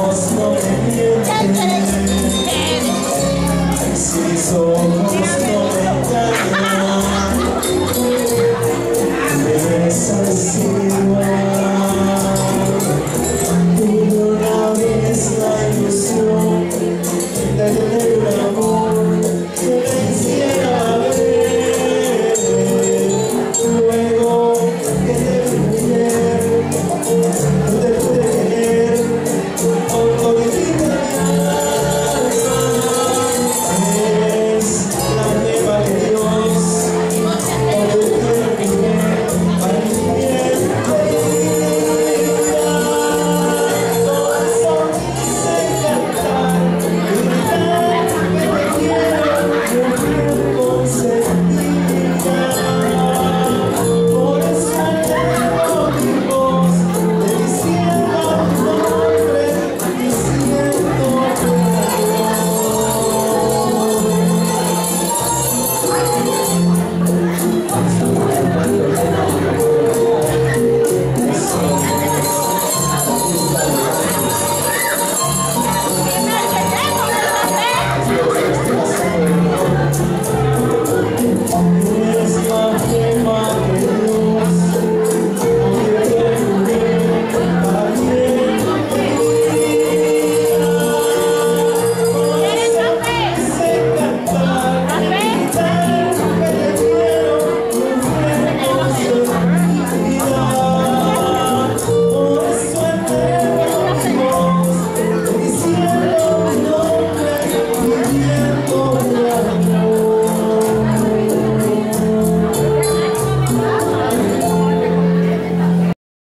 I see so Slovenije.